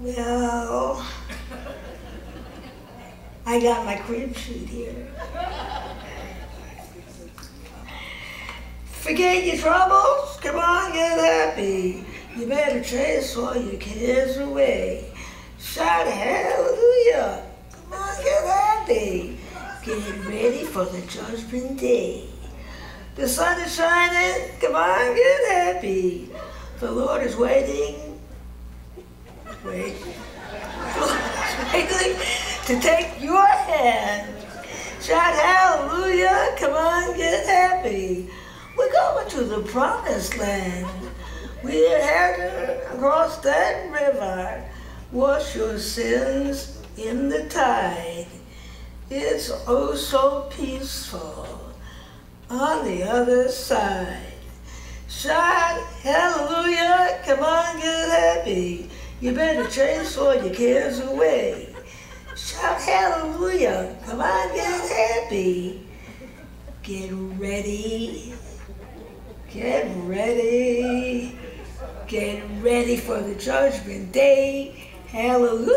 Well, I got my crib sheet here. Forget your troubles, come on, get happy. You better chase all your cares away. Shout hallelujah, come on, get happy. Get ready for the judgment day. The sun is shining, come on, get happy. The Lord is waiting. Wait. waiting to take your hand. Shout hallelujah, come on, get happy. We're going to the promised land. We're heading across that river. Wash your sins in the tide. It's oh so peaceful on the other side. Shout hallelujah, come on, get happy. You better transform your cares away. Shout hallelujah. Come on, get happy. Get ready. Get ready. Get ready for the judgment day. Hallelujah.